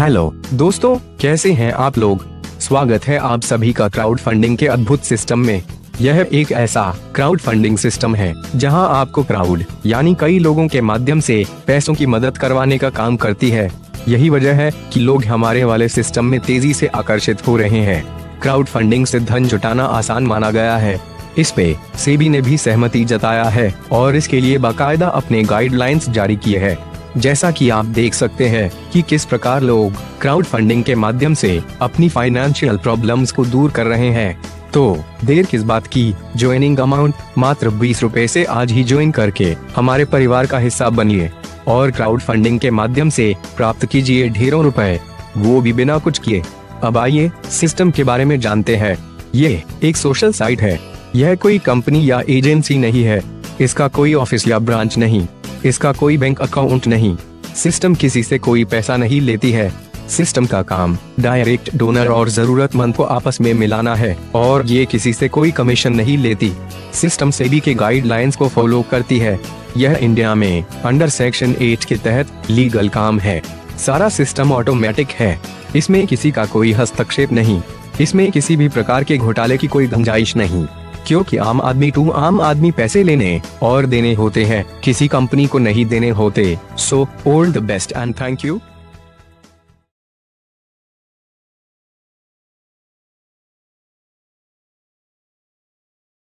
Hello दोस्तों, कैसे हैं आप लोग? स्वागत है आप सभी का क्राउड फंडिंग के अद्भुत सिस्टम में। यह एक ऐसा क्राउड फंडिंग सिस्टम है, जहाँ आपको क्राउड यानी कई लोगों के माध्यम से पैसों की मदद करवाने का काम करती है। यही वजह है कि लोग हमारे वाले सिस्टम में तेज़ी से आकर्षित हो रहे हैं। क्राउड फंडिंग से धन जुटाना आसान माना गया है। इस पे सेबी ने भी सहमति जताया है और इसके लिए बाकायदा अपने गाइडलाइंस जारी किए हैं। जैसा कि आप देख सकते हैं कि किस प्रकार लोग क्राउड फंडिंग के माध्यम से अपनी फाइनेंशियल प्रॉब्लम्स को दूर कर रहे हैं। तो देर किस बात की? ज्वाइनिंग अमाउंट मात्र बीस रूपए ऐसी आज ही ज्वाइन करके हमारे परिवार का हिस्सा बनिए। और क्राउड फंडिंग के माध्यम से प्राप्त कीजिए ढेरों रुपए। वो भी बिना कुछ किए। अब आइए सिस्टम के बारे में जानते हैं। ये एक सोशल साइट है। यह कोई कंपनी या एजेंसी नहीं है। इसका कोई ऑफ़िस या ब्रांच नहीं। इसका कोई बैंक अकाउंट नहीं। सिस्टम किसी से कोई पैसा नहीं लेती है। सिस्टम का काम डायरेक्ट डोनर और जरूरतमंद को आपस में मिलाना है, और ये किसी से कोई कमीशन नहीं लेती। सिस्टम सेबी के गाइडलाइंस को फॉलो करती है। यह इंडिया में अंडर सेक्शन 8 के तहत लीगल काम है। सारा सिस्टम ऑटोमेटिक है। इसमें किसी का कोई हस्तक्षेप नहीं। इसमें किसी भी प्रकार के घोटाले की कोई गुंजाइश नहीं। क्योंकि आम आदमी टू आम आदमी पैसे लेने और देने होते हैं। किसी कंपनी को नहीं देने होते। So the best and thank you